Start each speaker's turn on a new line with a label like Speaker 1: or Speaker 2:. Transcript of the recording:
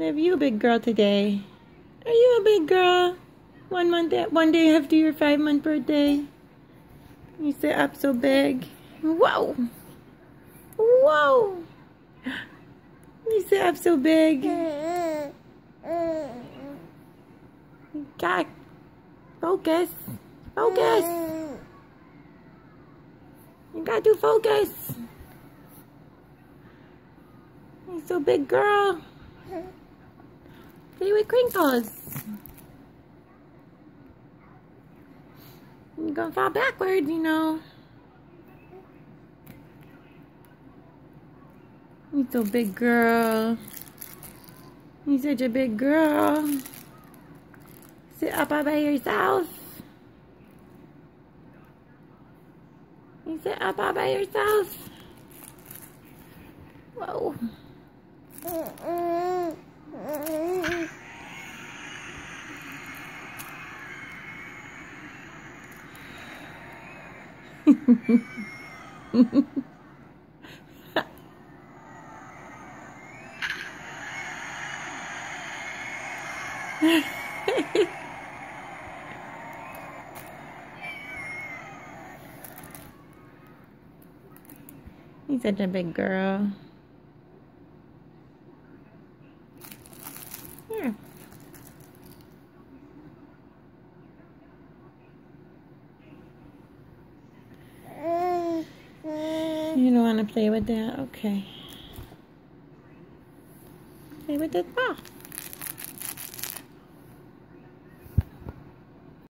Speaker 1: Are you a big girl today? Are you a big girl? One month, one day after your five month birthday. You sit up so big. Whoa! Whoa! You sit up so big. God, focus. Focus. You gotta focus. You're so big girl. Play with crinkles. You're gonna fall backwards, you know. You're so big girl. You're such a big girl. Sit up all by yourself. You sit up all by yourself. Whoa. He's such a big girl. You don't want to play with that? Okay. Play with this ball.